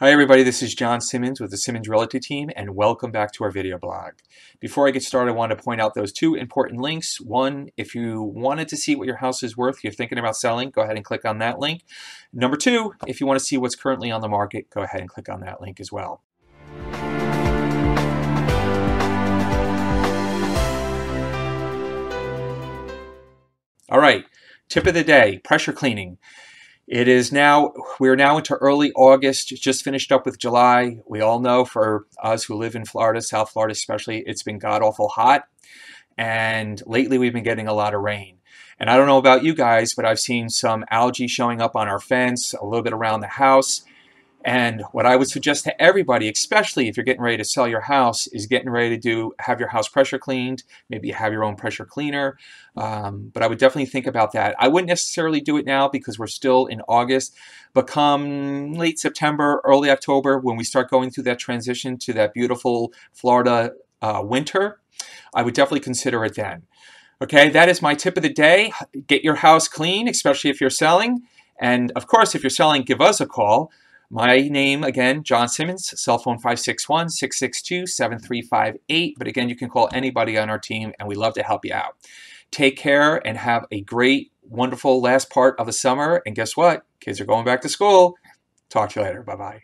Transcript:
Hi everybody, this is John Simmonds with the Simmonds Realty Team and welcome back to our video blog. Before I get started, I want to point out those two important links. One, if you wanted to see what your house is worth, you're thinking about selling, go ahead and click on that link. Number two, if you want to see what's currently on the market, go ahead and click on that link as well. All right, tip of the day, pressure cleaning. It is now, we're now into early August, just finished up with July. We all know for us who live in Florida, South Florida especially, it's been god awful hot. And lately we've been getting a lot of rain. And I don't know about you guys, but I've seen some algae showing up on our fence, a little bit around the house. And what I would suggest to everybody, especially if you're getting ready to sell your house, is getting ready to do have your house pressure cleaned. Maybe have your own pressure cleaner. Um, but I would definitely think about that. I wouldn't necessarily do it now because we're still in August. But come late September, early October, when we start going through that transition to that beautiful Florida uh, winter, I would definitely consider it then. Okay, that is my tip of the day. Get your house clean, especially if you're selling. And of course, if you're selling, give us a call. My name, again, John Simmonds, cell phone 561-662-7358. But again, you can call anybody on our team, and we love to help you out. Take care and have a great, wonderful last part of the summer. And guess what? Kids are going back to school. Talk to you later. Bye-bye.